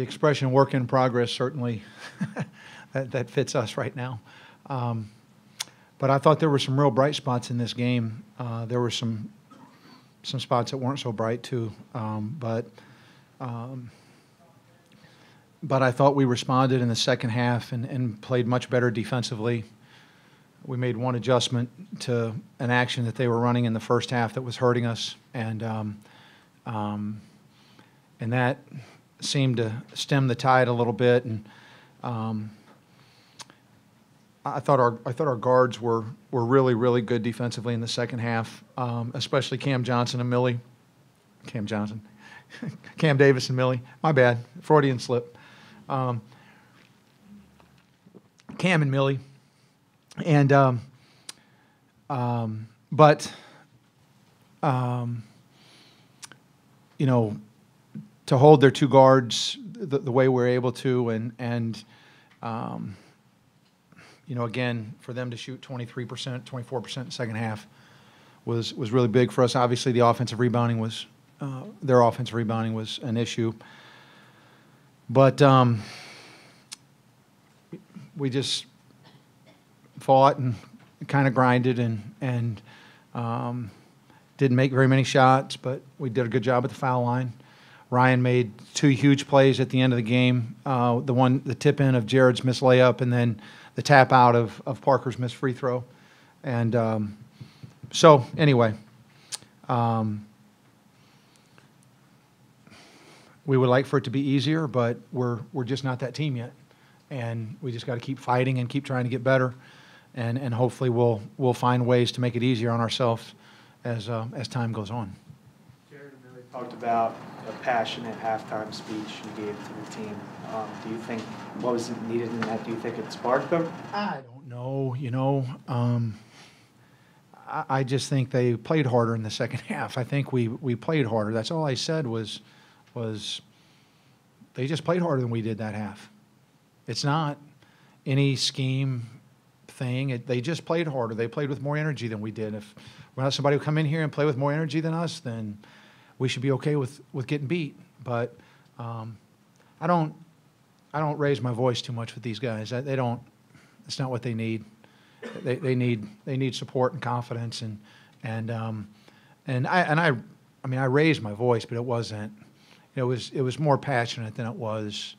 the expression "work in progress" certainly that, that fits us right now. Um, but I thought there were some real bright spots in this game. Uh, there were some some spots that weren't so bright too, um, but. Um, but I thought we responded in the second half and, and played much better defensively. We made one adjustment to an action that they were running in the first half that was hurting us, and um, um, and that seemed to stem the tide a little bit. And um, I thought our I thought our guards were were really really good defensively in the second half, um, especially Cam Johnson and Millie. Cam Johnson, Cam Davis and Millie. My bad, Freudian slip. Um, Cam and Millie, and um, um, but um, you know to hold their two guards the, the way we're able to, and and um, you know again for them to shoot 23 percent, 24 percent second half was was really big for us. Obviously, the offensive rebounding was uh, their offensive rebounding was an issue, but um, we just fought and kind of grinded and and um, didn't make very many shots, but we did a good job at the foul line. Ryan made two huge plays at the end of the game. Uh, the one, the tip in of Jared's missed layup, and then the tap out of, of Parker's missed free throw. And um, so, anyway, um, we would like for it to be easier, but we're we're just not that team yet, and we just got to keep fighting and keep trying to get better, and and hopefully we'll we'll find ways to make it easier on ourselves as uh, as time goes on. Talked about a passionate halftime speech you gave to the team. Um, do you think what was needed in that? Do you think it sparked them? I don't know. You know, um, I, I just think they played harder in the second half. I think we we played harder. That's all I said was was they just played harder than we did that half. It's not any scheme thing. It, they just played harder. They played with more energy than we did. If we have somebody who come in here and play with more energy than us, then we should be okay with, with getting beat. But um, I don't I don't raise my voice too much with these guys. I, they don't. It's not what they need. They, they need they need support and confidence and and um, and I and I I mean I raised my voice, but it wasn't. It was it was more passionate than it was,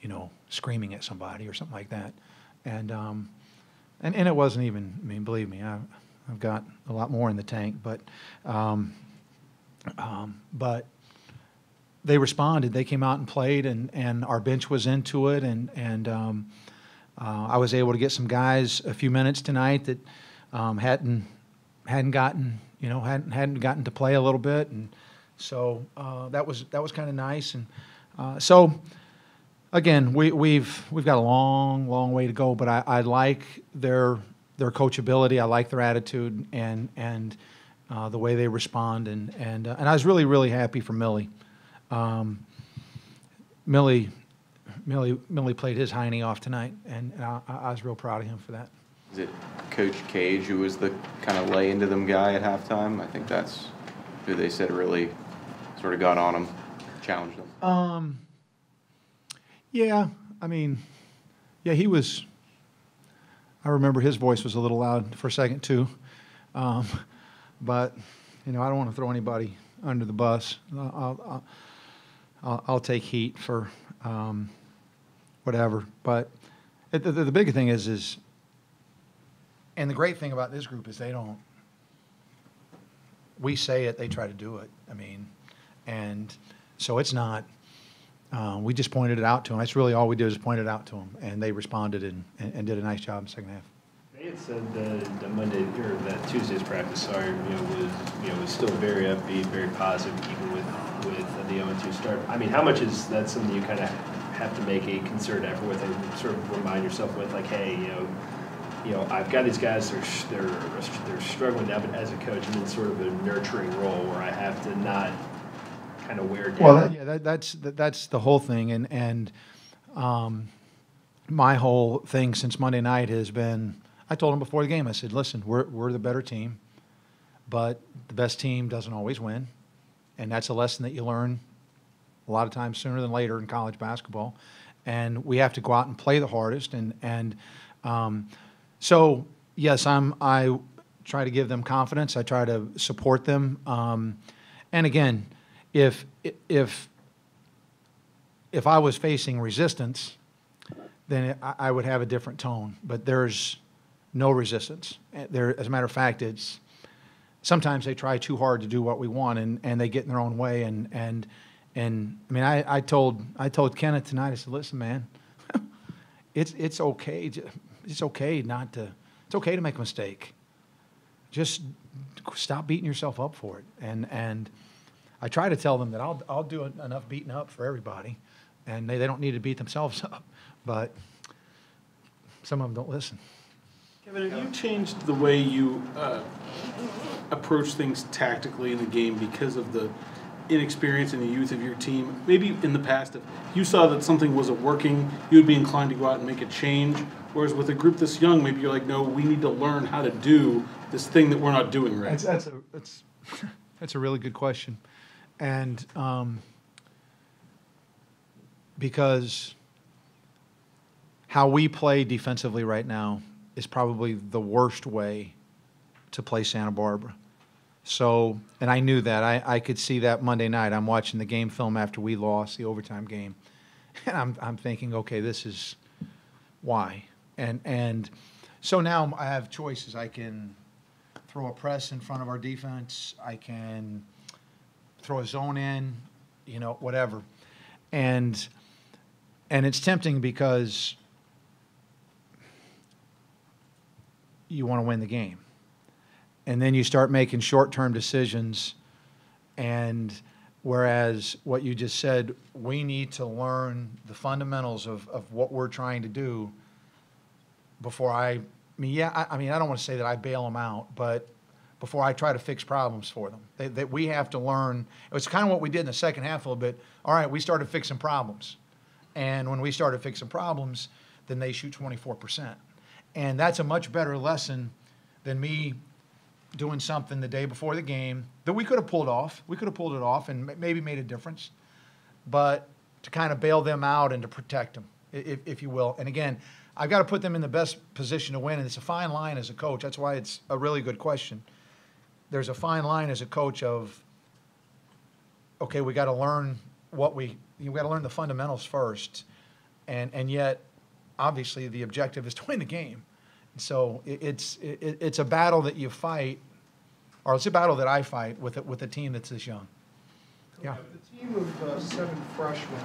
you know, screaming at somebody or something like that. And um, and and it wasn't even. I mean, believe me, I, I've got a lot more in the tank, but um, um, but they responded. They came out and played, and, and our bench was into it, and and um, uh, I was able to get some guys a few minutes tonight that um, hadn't hadn't gotten you know hadn't hadn't gotten to play a little bit, and so uh, that was that was kind of nice, and uh, so again we, we've we've got a long long way to go, but I, I like their their coachability. I like their attitude and and uh, the way they respond, and and uh, and I was really really happy for Millie. Um, Millie, Millie, Millie played his hiney off tonight, and, and I, I was real proud of him for that. Is it Coach Cage who was the kind of lay into them guy at halftime? I think that's who they said really sort of got on them, challenged them. Um, yeah, I mean, yeah, he was. I remember his voice was a little loud for a second too, um, but you know, I don't want to throw anybody under the bus. I'll, I'll, I'll, take heat for um, whatever. But it, the, the big thing is, is, and the great thing about this group is they don't. We say it, they try to do it. I mean, and so it's not. Uh, we just pointed it out to them. That's really all we did is point it out to them, and they responded and, and, and did a nice job in the second half. Had said that the Monday or that Tuesday's practice, sorry, you know, was you know was still very upbeat, very positive, even with with the 0 2 start. I mean, how much is that something you kind of have to make a concerted effort with, and sort of remind yourself with, like, hey, you know, you know, I've got these guys, they're they're they're struggling now, but as a coach, I'm in sort of a nurturing role where I have to not kind of wear down. Well, that, yeah, that, that's that, that's the whole thing, and and um, my whole thing since Monday night has been. I told him before the game. I said, "Listen, we're we're the better team, but the best team doesn't always win, and that's a lesson that you learn a lot of times sooner than later in college basketball. And we have to go out and play the hardest. And, and um, so, yes, I'm, I try to give them confidence. I try to support them. Um, and again, if, if, if I was facing resistance, then I, I would have a different tone. But there's no resistance. There, as a matter of fact, it's sometimes they try too hard to do what we want, and, and they get in their own way. And and and I mean, I, I told I told Kenneth tonight. I said, listen, man, it's it's okay. It's okay not to. It's okay to make a mistake. Just stop beating yourself up for it. And and I try to tell them that I'll I'll do enough beating up for everybody, and they, they don't need to beat themselves up. But some of them don't listen. Kevin, have you changed the way you uh, approach things tactically in the game because of the inexperience and the youth of your team? Maybe in the past, if you saw that something wasn't working, you would be inclined to go out and make a change. Whereas with a group this young, maybe you're like, no, we need to learn how to do this thing that we're not doing right. That's, that's a, that's, that's a really good question. And, um, because how we play defensively right now is probably the worst way to play Santa Barbara. So, and I knew that. I, I could see that Monday night. I'm watching the game film after we lost the overtime game. And I'm, I'm thinking, okay, this is why. And, and so now I have choices. I can throw a press in front of our defense. I can throw a zone in, you know, whatever. And and it's tempting because you want to win the game. And then you start making short-term decisions and whereas what you just said, we need to learn the fundamentals of, of what we're trying to do before I, I mean, yeah, I, I mean, I don't want to say that I bail them out, but before I try to fix problems for them. That we have to learn, it's kind of what we did in the second half a little bit. All right, we started fixing problems. And when we started fixing problems, then they shoot 24%. And that's a much better lesson than me doing something the day before the game that we could have pulled off. We could have pulled it off and maybe made a difference. But to kind of bail them out and to protect them, if, if you will. And again, I've got to put them in the best position to win. And it's a fine line as a coach. That's why it's a really good question. There's a fine line as a coach of, okay, we got to learn what we, you got to learn the fundamentals first. And, and yet, obviously, the objective is to win the game. So it, it's, it, it's a battle that you fight, or it's a battle that I fight with, a- with a team that's this young. Yeah. The team of uh, seven freshmen,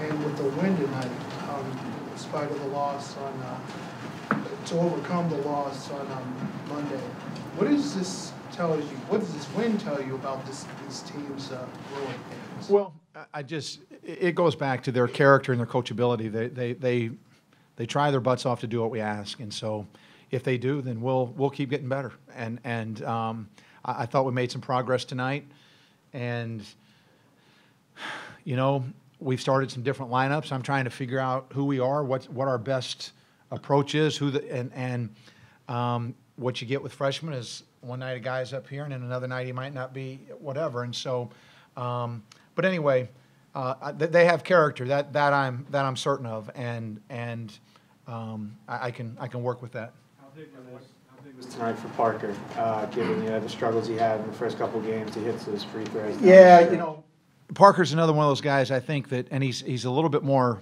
and with the win tonight, um, in spite of the loss on, uh, to overcome the loss on um, Monday, what does this tell you, what does this win tell you about this, this team's uh, growing pains? Well, I- just, it it goes back to their character and their coachability. They, they, they, they try their butts off to do what we ask, and so if they do, then we'll, we'll keep getting better. And, and um, I, I thought we made some progress tonight, and, you know, we've started some different lineups. I'm trying to figure out who we are, what, what our best approach is, who the, and, and um, what you get with freshmen is one night a guy's up here, and then another night he might not be, whatever. And so, um, but anyway, uh, they, they have character that, that I'm that I'm certain of, and and um, I, I can I can work with that. How big was, how big was tonight for Parker, uh, given, you know, the struggles he had in the first couple of games, he hits those free throws. Yeah, stretch. you know, Parker's another one of those guys. I think that, and he's he's a little bit more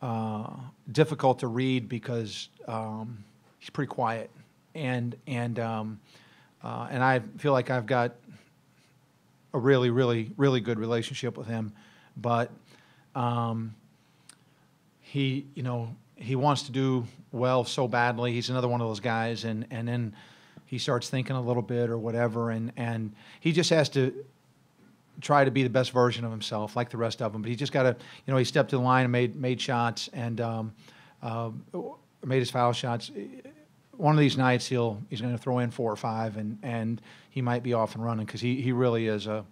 uh, difficult to read because um, he's pretty quiet, and and um, uh, and I feel like I've got a really, really, really good relationship with him, but um, he, you know, he wants to do well so badly. He's another one of those guys, and and then he starts thinking a little bit or whatever, and and he just has to try to be the best version of himself, like the rest of them. But he just got to, you know, he stepped to the line and made made shots and um, uh, made his foul shots. One of these nights, he'll he's going to throw in four or five, and and he might be off and running because he, he really is a,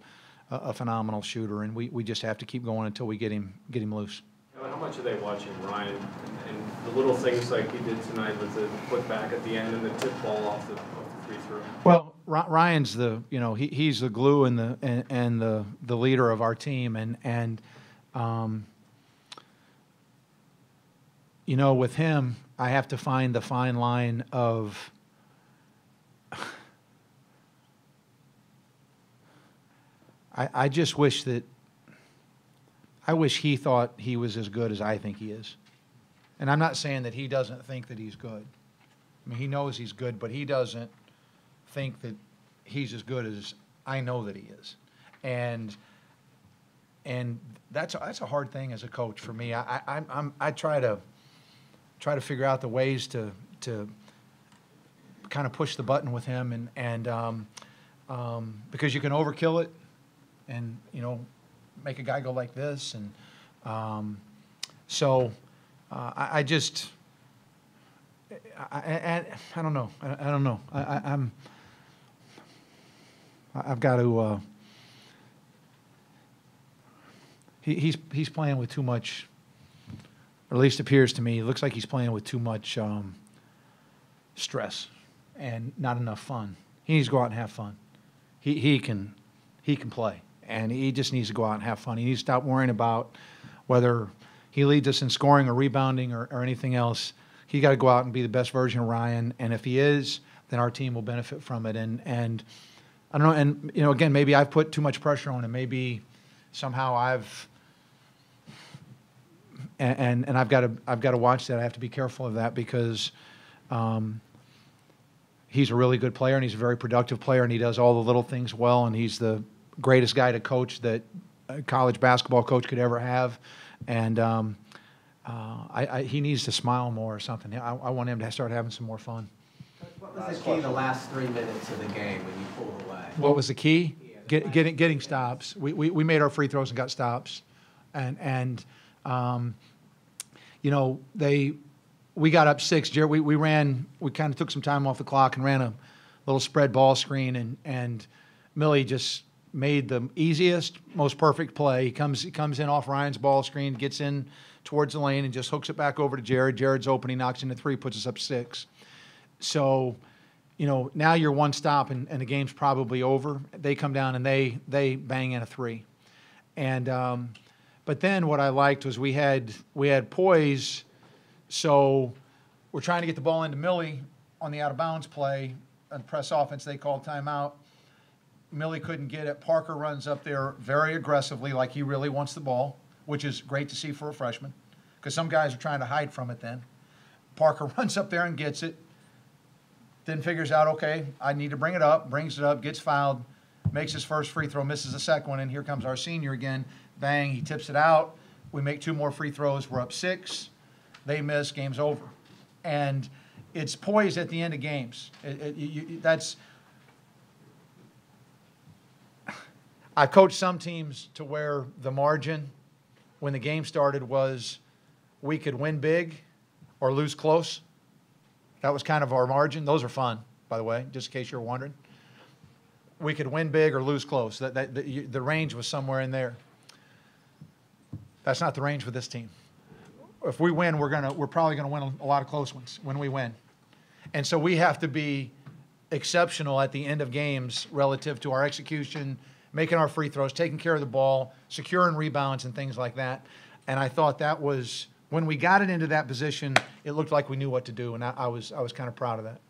a phenomenal shooter, and we, we just have to keep going until we get him get him loose. How much are they watching Ryan and, and the little things like he did tonight with the put back at the end and the tip ball off the, off the free throw? Well, Ryan's the, you know, he, he's the glue and the, and, and the, the leader of our team and, and, um, you know, with him, I have to find the fine line of, I, I just wish that, I wish he thought he was as good as I think he is. And I'm not saying that he doesn't think that he's good. I mean, he knows he's good, but he doesn't think that he's as good as I know that he is. And and that's that's a hard thing as a coach for me. I, I I'm, I'm I try to try to figure out the ways to to kind of push the button with him and and um, um, because you can overkill it and you know make a guy go like this and um, so uh, I, I just I, I, I, don't know. I, I don't know. I, I- I've got to uh, he, he's he's playing with too much or at least appears to me it looks like he's playing with too much um, stress and not enough fun. He needs to go out and have fun. He, he can he can play and he just needs to go out and have fun. He needs to stop worrying about whether he leads us in scoring or rebounding or, or anything else. He got to go out and be the best version of ryan and if he is then our team will benefit from it. And and i don't know and you know again maybe i've put too much pressure on him. Maybe somehow i've and, and, and I've got to I've got to watch that. I have to be careful of that because um, he's a really good player and he's a very productive player and he does all the little things well and he's the greatest guy to coach that a college basketball coach could ever have. And um, uh, I, I, he needs to smile more or something. I, I want him to start having some more fun. What was the key the last three minutes of the game when you pulled away? What was the key? Get, getting getting stops. We, we, we made our free throws and got stops, and and um, you know they we got up six. Jared, We we ran. We kind of took some time off the clock and ran a little spread ball screen, and and Millie just made the easiest, most perfect play. He comes he comes in off Ryan's ball screen, gets in towards the lane, and just hooks it back over to Jared. Jared's open. He knocks in the three, puts us up six. So, you know, now you're one stop and, and the game's probably over. They come down and they they bang in a three, and um, but then what I liked was we had we had poise, so we're trying to get the ball into Millie on the out of bounds play and press offense. They called timeout. Millie couldn't get it. Parker runs up there very aggressively, like he really wants the ball, which is great to see for a freshman, because some guys are trying to hide from it. Then Parker runs up there and gets it then figures out, okay, I need to bring it up, brings it up, gets fouled, makes his first free throw, misses the second one, and here comes our senior again. Bang, he tips it out. We make two more free throws. We're up six. They miss. Game's over. And it's poised at the end of games. It, it, you, that's. I coached some teams to where the margin when the game started was we could win big or lose close. That was kind of our margin. Those are fun, by the way, just in case you're wondering. We could win big or lose close. That, that, the, the range was somewhere in there. That's not the range for this team. If we win, we're gonna, we're probably gonna win a lot of close ones when we win. And so we have to be exceptional at the end of games relative to our execution, making our free throws, taking care of the ball, securing rebounds and things like that. And I thought that was, when we got it into that position, it looked like we knew what to do, and I, I was, I was kind of proud of that.